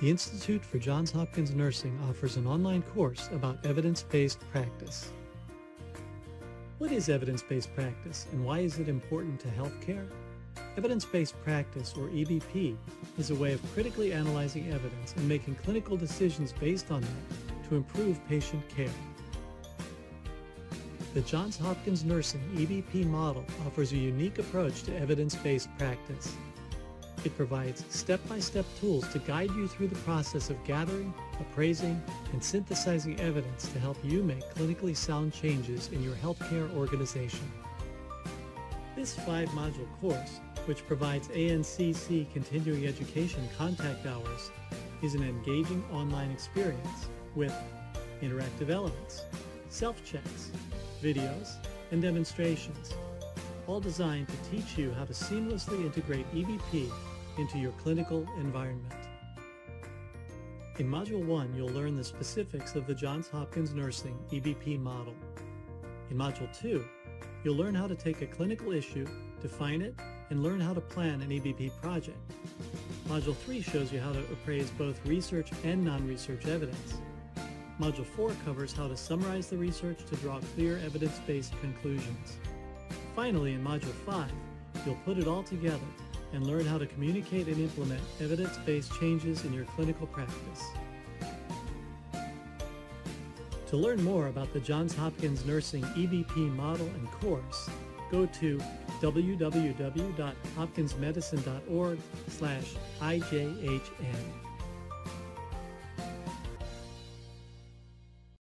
The Institute for Johns Hopkins Nursing offers an online course about evidence-based practice. What is evidence-based practice and why is it important to healthcare? Evidence-based practice, or EBP, is a way of critically analyzing evidence and making clinical decisions based on that to improve patient care. The Johns Hopkins Nursing EBP model offers a unique approach to evidence-based practice. It provides step-by-step tools to guide you through the process of gathering, appraising, and synthesizing evidence to help you make clinically sound changes in your healthcare organization. This five-module course, which provides ANCC continuing education contact hours, is an engaging online experience with interactive elements, self-checks, videos, and demonstrations, all designed to teach you how to seamlessly integrate EBP into your clinical environment. In Module 1, you'll learn the specifics of the Johns Hopkins Nursing EBP model. In Module 2, you'll learn how to take a clinical issue, define it, and learn how to plan an EBP project. Module 3 shows you how to appraise both research and non-research evidence. Module 4 covers how to summarize the research to draw clear evidence-based conclusions. Finally, in Module 5, you'll put it all together and learn how to communicate and implement evidence-based changes in your clinical practice. To learn more about the Johns Hopkins Nursing EBP model and course, go to www.hopkinsmedicine.org slash IJHN.